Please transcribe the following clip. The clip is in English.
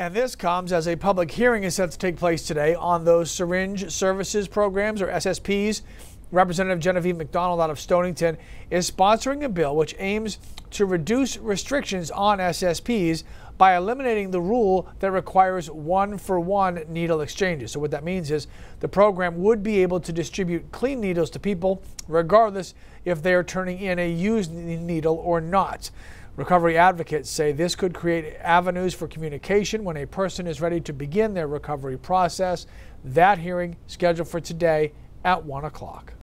And this comes as a public hearing is set to take place today on those syringe services programs or SSPs. Representative Genevieve McDonald out of Stonington is sponsoring a bill which aims to reduce restrictions on SSPs by eliminating the rule that requires one for one needle exchanges. So, what that means is the program would be able to distribute clean needles to people regardless if they are turning in a used needle or not. Recovery advocates say this could create avenues for communication when a person is ready to begin their recovery process. That hearing scheduled for today at 1 o'clock.